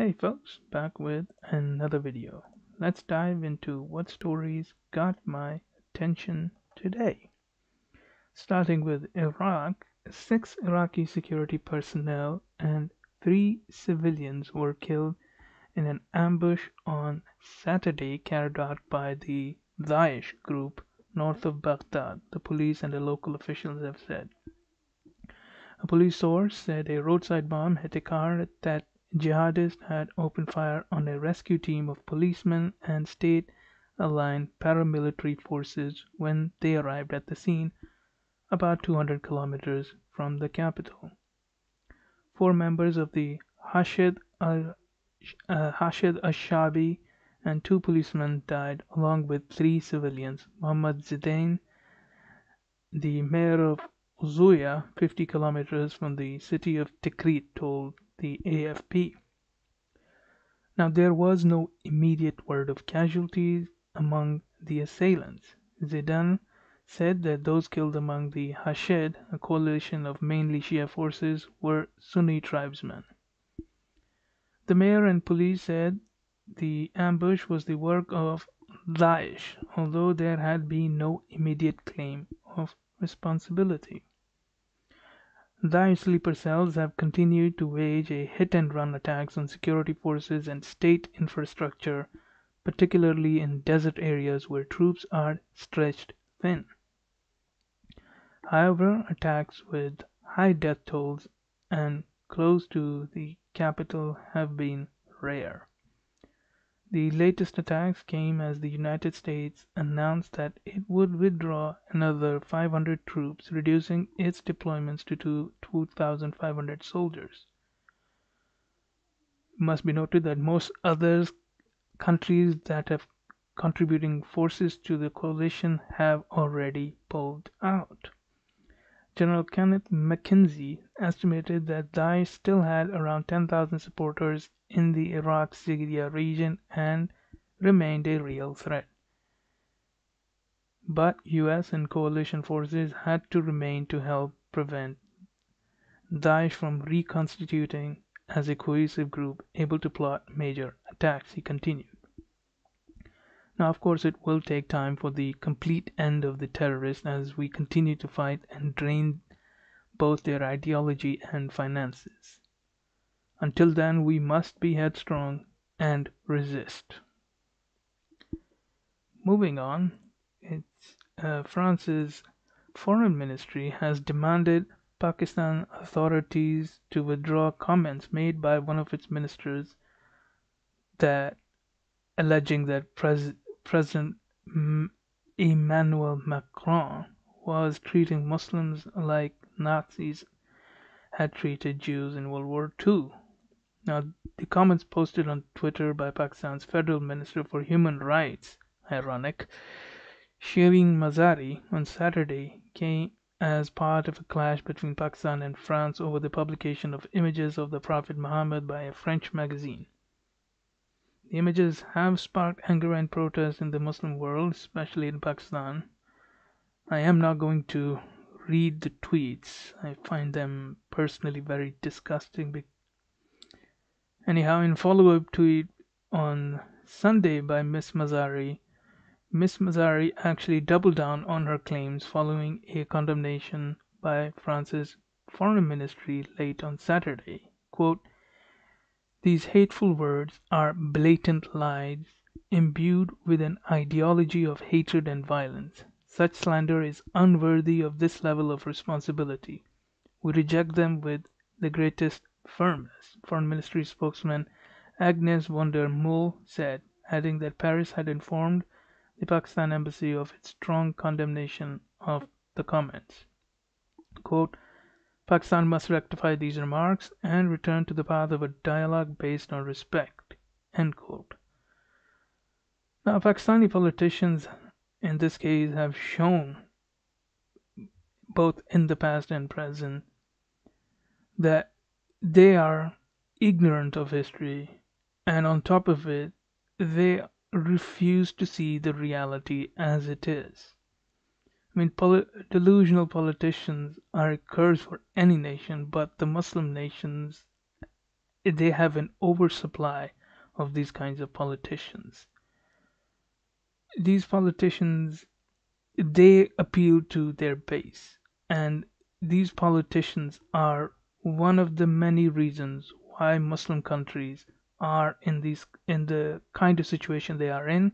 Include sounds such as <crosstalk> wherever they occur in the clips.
Hey folks, back with another video. Let's dive into what stories got my attention today. Starting with Iraq, six Iraqi security personnel and three civilians were killed in an ambush on Saturday carried out by the Daesh group north of Baghdad, the police and the local officials have said. A police source said a roadside bomb hit a car at that jihadists had opened fire on a rescue team of policemen and state-aligned paramilitary forces when they arrived at the scene about 200 kilometers from the capital. Four members of the Hashid uh, Ashabi and two policemen died along with three civilians. Mohammed Zidane, the mayor of Uzuya, 50 kilometers from the city of Tikrit, told the AFP. Now there was no immediate word of casualties among the assailants. Zidane said that those killed among the Hashid, a coalition of mainly Shia forces, were Sunni tribesmen. The mayor and police said the ambush was the work of Daesh, although there had been no immediate claim of responsibility. Daesh sleeper cells have continued to wage a hit-and-run attacks on security forces and state infrastructure, particularly in desert areas where troops are stretched thin. However, attacks with high death tolls and close to the capital have been rare. The latest attacks came as the United States announced that it would withdraw another 500 troops, reducing its deployments to 2,500 soldiers. It must be noted that most other countries that have contributing forces to the coalition have already pulled out. General Kenneth McKenzie estimated that Daesh still had around 10,000 supporters in the Iraq-Syria region and remained a real threat. But US and coalition forces had to remain to help prevent Daesh from reconstituting as a cohesive group able to plot major attacks, he continued. Now, of course, it will take time for the complete end of the terrorists as we continue to fight and drain both their ideology and finances. Until then, we must be headstrong and resist. Moving on, uh, France's foreign ministry has demanded Pakistan authorities to withdraw comments made by one of its ministers that alleging that Pres President Emmanuel Macron was treating Muslims like Nazis had treated Jews in World War II. Now, the comments posted on Twitter by Pakistan's Federal Minister for Human Rights, ironic, Shirin Mazari, on Saturday came as part of a clash between Pakistan and France over the publication of images of the Prophet Muhammad by a French magazine. The images have sparked anger and protest in the Muslim world, especially in Pakistan. I am not going to read the tweets. I find them personally very disgusting Anyhow, in follow-up tweet on Sunday by Miss Mazari, Miss Mazari actually doubled down on her claims following a condemnation by France's foreign ministry late on Saturday. Quote, These hateful words are blatant lies imbued with an ideology of hatred and violence. Such slander is unworthy of this level of responsibility. We reject them with the greatest firmness, Foreign Ministry spokesman Agnes von der said, adding that Paris had informed the Pakistan Embassy of its strong condemnation of the comments. Pakistan must rectify these remarks and return to the path of a dialogue based on respect. Now, Pakistani politicians in this case have shown, both in the past and present, that they are ignorant of history and on top of it they refuse to see the reality as it is. I mean, poli- delusional politicians are a curse for any nation, but the Muslim nations they have an oversupply of these kinds of politicians. These politicians they appeal to their base, and these politicians are one of the many reasons why Muslim countries are in these in the kind of situation they are in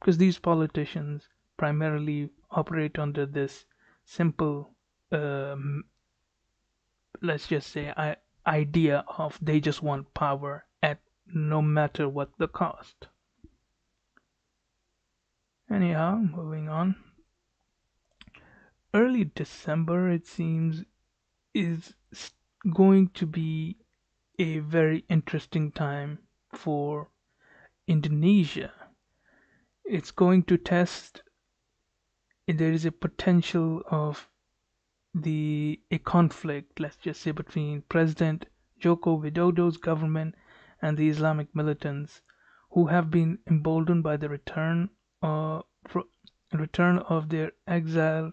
because these politicians primarily operate under this simple um, let's just say I, idea of they just want power at no matter what the cost anyhow moving on early december it seems is going to be a very interesting time for Indonesia. It's going to test there is a potential of the a conflict, let's just say, between President Joko Widodo's government and the Islamic militants, who have been emboldened by the return uh, return of their exiled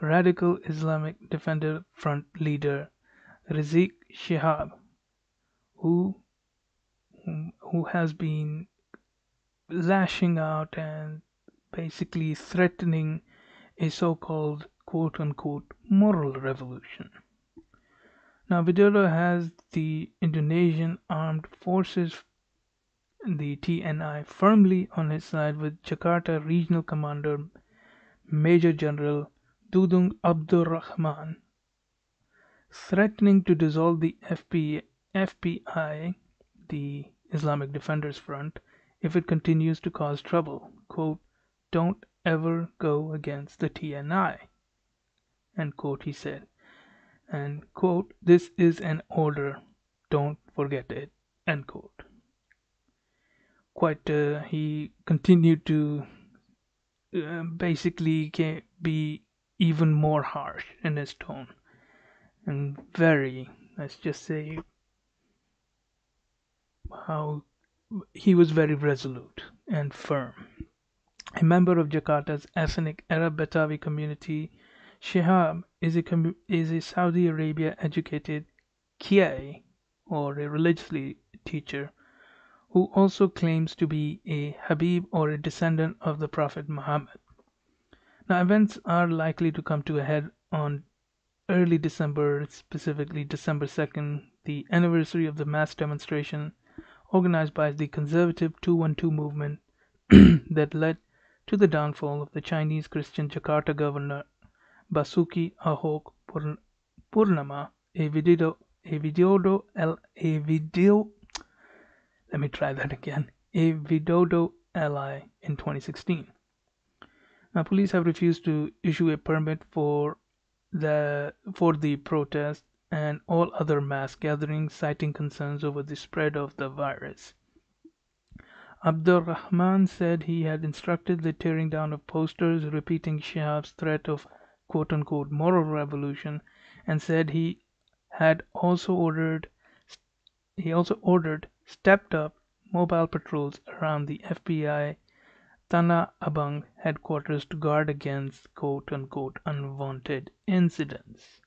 radical Islamic Defender Front leader Rizieq Shihab who who has been lashing out and basically threatening a so-called quote unquote moral revolution. Now Widodo has the Indonesian armed forces the TNI firmly on his side with Jakarta regional commander Major General Dudung Abdul Rahman threatening to dissolve the FP, FPI, the Islamic Defenders Front, if it continues to cause trouble. Quote, Don't ever go against the TNI. He said. And quote, This is an order. Don't forget it. End quote. Quite, uh, he continued to uh, basically be even more harsh in his tone and very, let's just say, how he was very resolute and firm. A member of Jakarta's ethnic Arab Betawi community, Shihab is a, is a Saudi Arabia educated Kiai or a religious teacher who also claims to be a Habib or a descendant of the Prophet Muhammad. Now, events are likely to come to a head on early December, specifically December 2nd, the anniversary of the mass demonstration organized by the conservative 212 movement <clears throat> that led to the downfall of the Chinese Christian Jakarta governor Basuki Ahok Purnama, a video, let me try that again, a Widodo ally in 2016. Now, police have refused to issue a permit for the, for the protest and all other mass gatherings, citing concerns over the spread of the virus. Abdurrahman said he had instructed the tearing down of posters repeating Shihab's threat of quote unquote moral revolution and said he had also ordered he also ordered stepped up mobile patrols around the FPI Tanah Abang headquarters to guard against quote unquote unwanted incidents.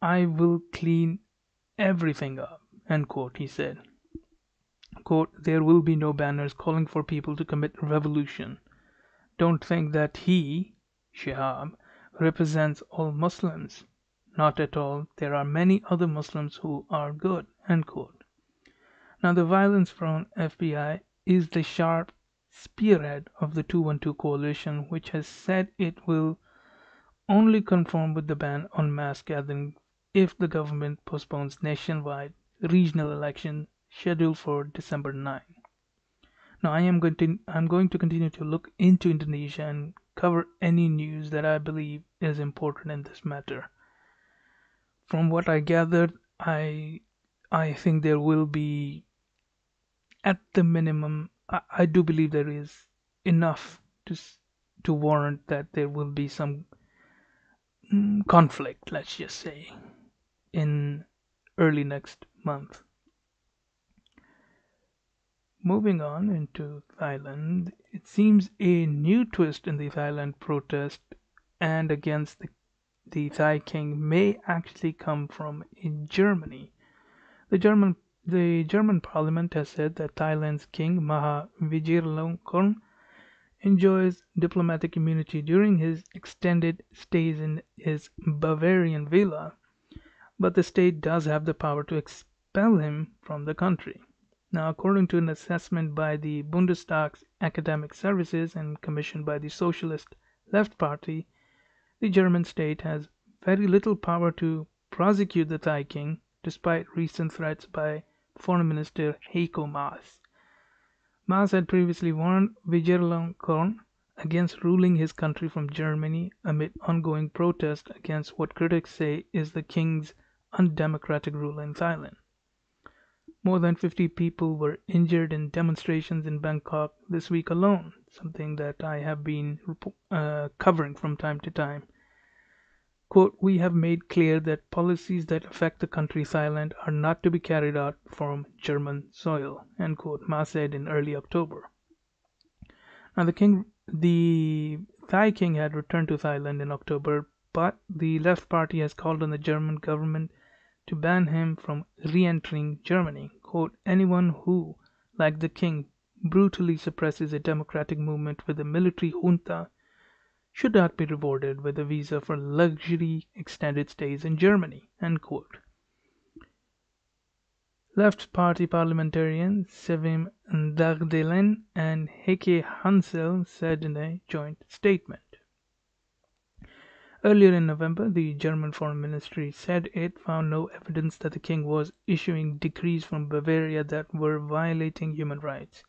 I will clean everything up, he said. Quote, there will be no banners calling for people to commit revolution. Don't think that he, Shihab, represents all Muslims. Not at all. There are many other Muslims who are good. Now the violence from FPI is the sharp spearhead of the 212 coalition, which has said it will only conform with the ban on mass gathering if the government postpones nationwide regional elections scheduled for December 9. Now I am going to I'm going to continue to look into Indonesia and cover any news that I believe is important in this matter. From what I gathered, I I think there will be at the minimum I, I do believe there is enough to to warrant that there will be some mm, conflict, let's just say, in early next month. Moving on into Thailand, it seems a new twist in the Thailand protest and against the, Thai king may actually come from in Germany. The German the German parliament has said that Thailand's king Maha Vajiralongkorn enjoys diplomatic immunity during his extended stays in his Bavarian villa, but the state does have the power to expel him from the country. Now, according to an assessment by the Bundestag's academic services and commissioned by the Socialist Left Party, the German state has very little power to prosecute the Thai king, despite recent threats by Foreign Minister Heiko Maas. Maas had previously warned Vajiralongkorn against ruling his country from Germany amid ongoing protest against what critics say is the king's undemocratic rule in Thailand. More than 50 people were injured in demonstrations in Bangkok this week alone, something that I have been uh, covering from time to time. Quote, we have made clear that policies that affect the country Thailand are not to be carried out from German soil, end quote, Ma said in early October. Now the king, the Thai king had returned to Thailand in October, but the Left Party has called on the German government to ban him from re-entering Germany. Anyone who, like the king, brutally suppresses a democratic movement with a military junta should not be rewarded with a visa for luxury extended stays in Germany. Left Party parliamentarians Sevim Dagdelen and Heike Hansel said in a joint statement. Earlier in November, the German Foreign Ministry said it found no evidence that the king was issuing decrees from Bavaria that were violating human rights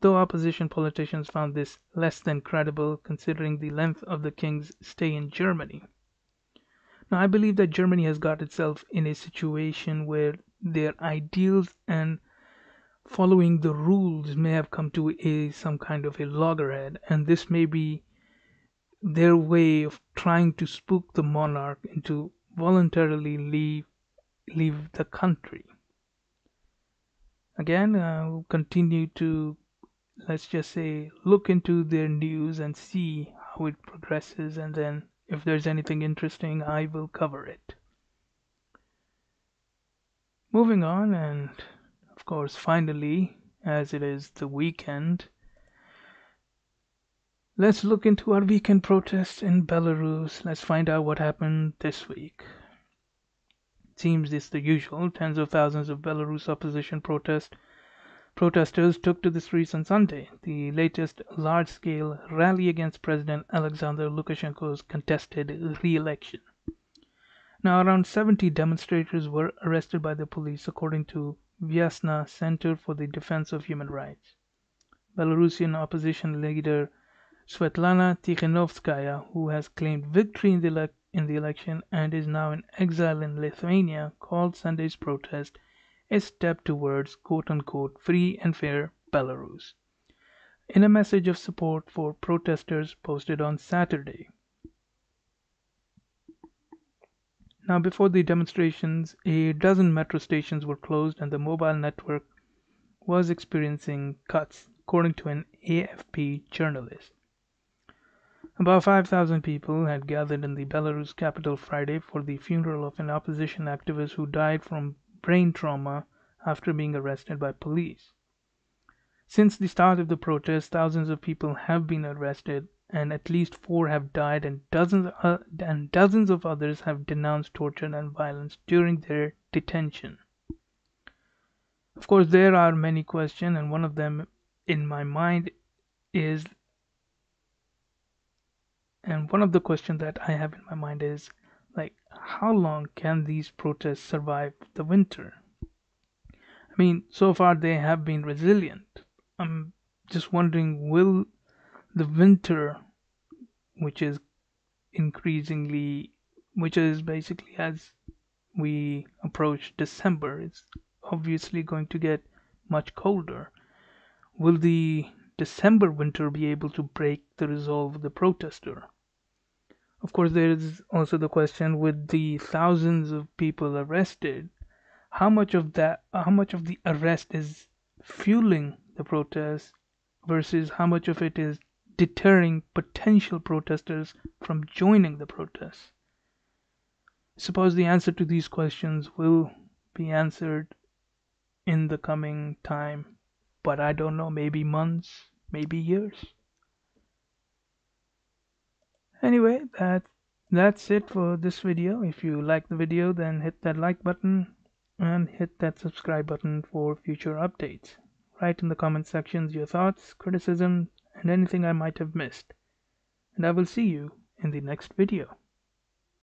though opposition politicians found this less than credible considering the length of the king's stay in Germany. Now, I believe that Germany has got itself in a situation where their ideals and following the rules may have come to a some kind of a loggerhead, and this may be their way of trying to spook the monarch into voluntarily leave leave the country. Again, uh, I will continue to let's just say look into their news and see how it progresses and then if there's anything interesting I will cover it. Moving on and of course finally as it is the weekend let's look into our weekend protests in Belarus. Let's find out what happened this week. Seems it's the usual tens of thousands of Belarus opposition protest Protesters took to the streets on Sunday, the latest large-scale rally against President Alexander Lukashenko's contested re-election. Now, around 70 demonstrators were arrested by the police, according to Viasna Center for the Defense of Human Rights. Belarusian opposition leader Svetlana Tikhanovskaya, who has claimed victory in the, in the election and is now in exile in Lithuania, called Sunday's protest a step towards free and fair Belarus. In a message of support for protesters posted on Saturday. Now, before the demonstrations, a dozen metro stations were closed and the mobile network was experiencing cuts, according to an AFP journalist. About 5,000 people had gathered in the Belarus capital Friday for the funeral of an opposition activist who died from brain trauma after being arrested by police. Since the start of the protest, thousands of people have been arrested and at least four have died and dozens, uh, and dozens of others have denounced torture and violence during their detention. Of course, there are many questions, and one of them in my mind is, and one of the questions that I have in my mind is, like, how long can these protests survive the winter? I mean, so far they have been resilient. I'm just wondering, will the winter, which is increasingly, which is basically as we approach December, it's obviously going to get much colder. Will the December winter be able to break the resolve of the protester? Of course, there is also the question with the thousands of people arrested, how much of that, how much of the arrest is fueling the protest versus how much of it is deterring potential protesters from joining the protest? Suppose the answer to these questions will be answered in the coming time. But I don't know, maybe months, maybe years. Anyway, that that's it for this video. If you like the video, then hit that like button and hit that subscribe button for future updates. Write in the comment sections your thoughts, criticism, and anything I might have missed. And I will see you in the next video.